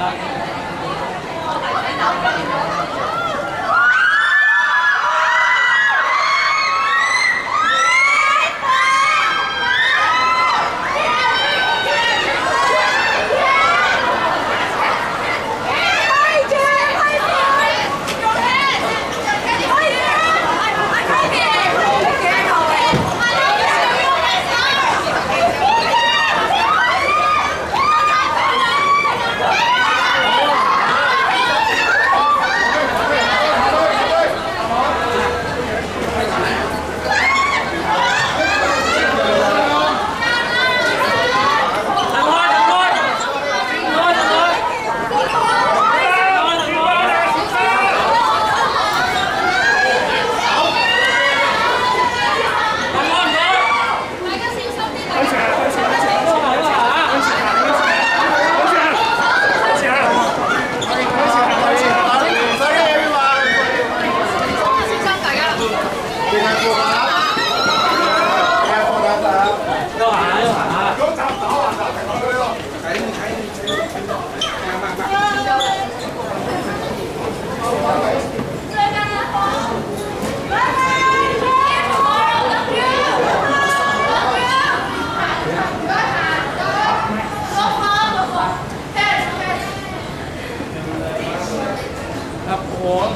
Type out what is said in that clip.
Not